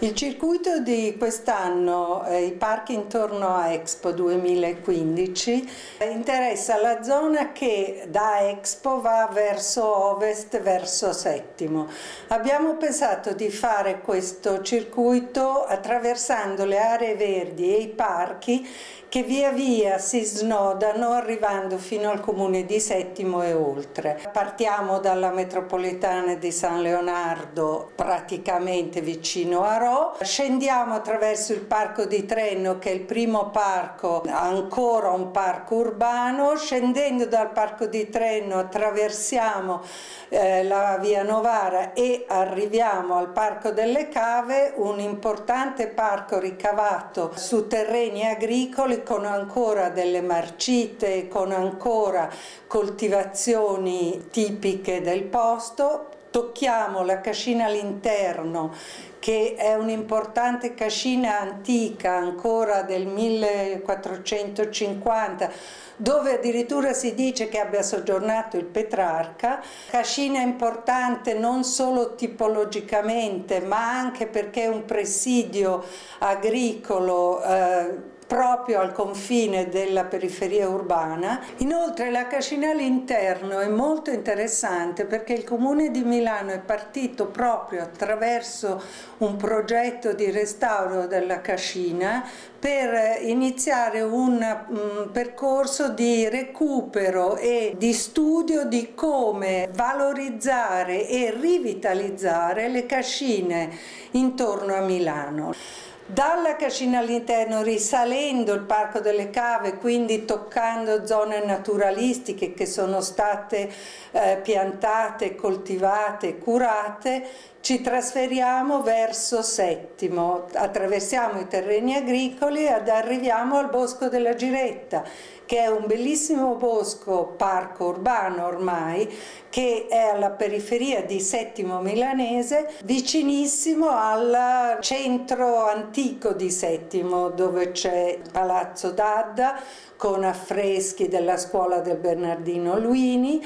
Il circuito di quest'anno, eh, i parchi intorno a Expo 2015, eh, interessa la zona che da Expo va verso ovest, verso Settimo. Abbiamo pensato di fare questo circuito attraversando le aree verdi e i parchi che via via si snodano arrivando fino al comune di Settimo e oltre. Partiamo dalla metropolitana di San Leonardo, praticamente vicino a Rò, scendiamo attraverso il parco di Trenno che è il primo parco, ancora un parco urbano, scendendo dal parco di Trenno attraversiamo eh, la via Novara e arriviamo al parco delle cave, un importante parco ricavato su terreni agricoli con ancora delle marcite, con ancora coltivazioni tipiche del posto, tocchiamo la cascina all'interno che è un'importante cascina antica ancora del 1450 dove addirittura si dice che abbia soggiornato il Petrarca, cascina importante non solo tipologicamente ma anche perché è un presidio agricolo eh, proprio al confine della periferia urbana. Inoltre la cascina all'interno è molto interessante perché il comune di Milano è partito proprio attraverso un progetto di restauro della cascina per iniziare un um, percorso di recupero e di studio di come valorizzare e rivitalizzare le cascine intorno a Milano. Dalla cascina all'interno, risalendo il Parco delle Cave, quindi toccando zone naturalistiche che sono state eh, piantate, coltivate, curate, ci trasferiamo verso Settimo, attraversiamo i terreni agricoli ed arriviamo al Bosco della Giretta, che è un bellissimo bosco, parco urbano ormai, che è alla periferia di Settimo Milanese, vicinissimo al centro antico di Settimo, dove c'è Palazzo d'Adda, con affreschi della scuola del Bernardino Luini,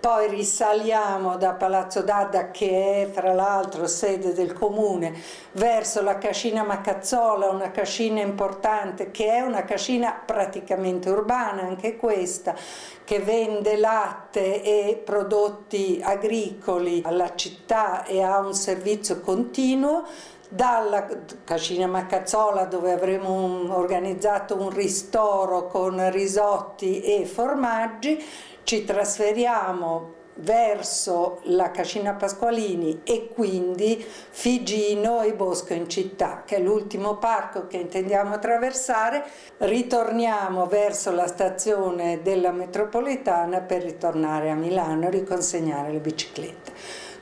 poi risaliamo da Palazzo d'Adda che è fra l'altro sede del comune verso la cascina Macazzola, una cascina importante che è una cascina praticamente urbana anche questa che vende latte e prodotti agricoli alla città e ha un servizio continuo. Dalla Cascina Macazzola dove avremo un, organizzato un ristoro con risotti e formaggi ci trasferiamo verso la Cascina Pasqualini e quindi Figino e Bosco in città, che è l'ultimo parco che intendiamo attraversare, ritorniamo verso la stazione della metropolitana per ritornare a Milano e riconsegnare le biciclette.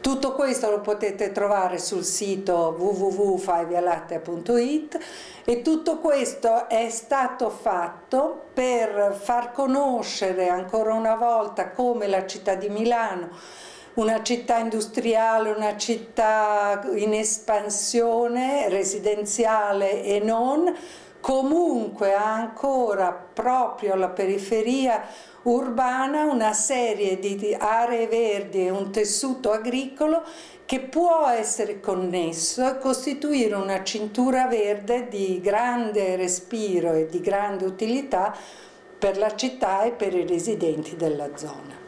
Tutto questo lo potete trovare sul sito www.faivialatte.it e tutto questo è stato fatto per far conoscere ancora una volta come la città di Milano una città industriale, una città in espansione, residenziale e non, comunque ha ancora proprio alla periferia urbana una serie di aree verdi e un tessuto agricolo che può essere connesso e costituire una cintura verde di grande respiro e di grande utilità per la città e per i residenti della zona.